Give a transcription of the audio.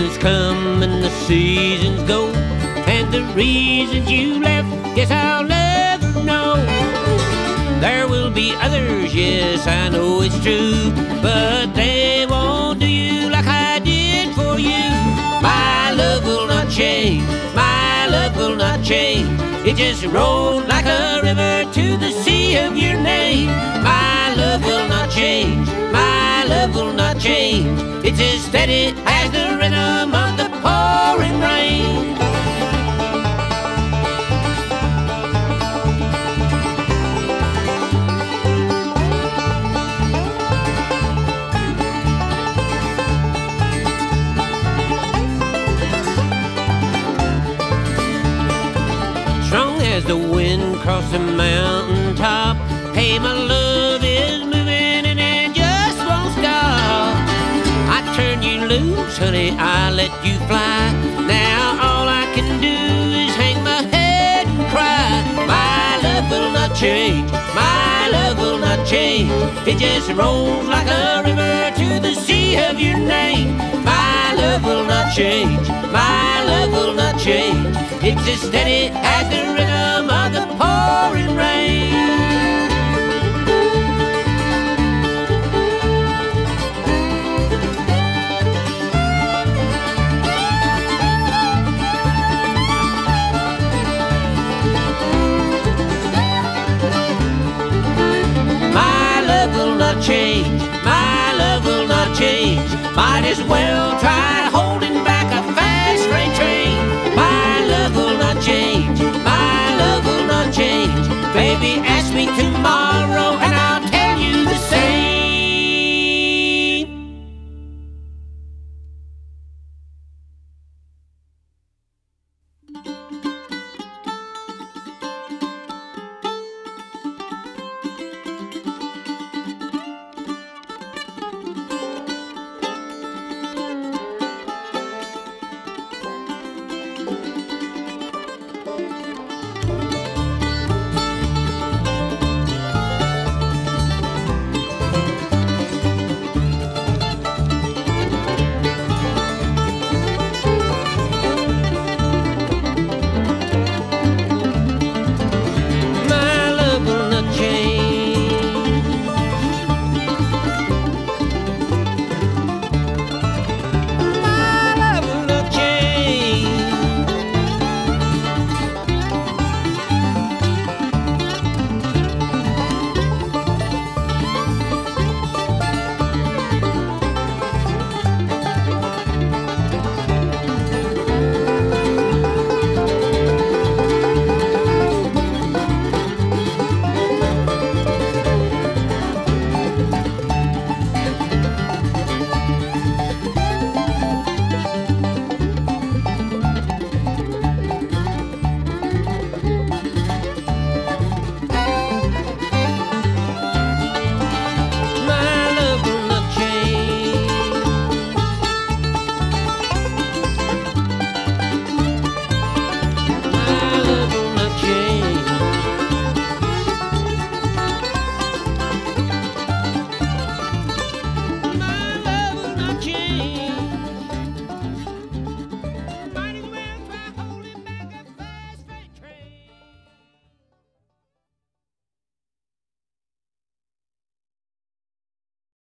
seasons come and the seasons go. And the reasons you left, guess I'll never know. There will be others, yes, I know it's true. But they won't do you like I did for you. My love will not change, my love will not change. It just rolled like a change. It's as steady as the rhythm of the pouring rain. Strong as the wind across the mountain top. Hey, my love honey, I let you fly. Now all I can do is hang my head and cry. My love will not change, my love will not change. It just rolls like a river to the sea of your name. My love will not change, my love will not change. It's as steady as as well try holding back a fast freight train. My love will not change. My love will not change. Baby, ask me tomorrow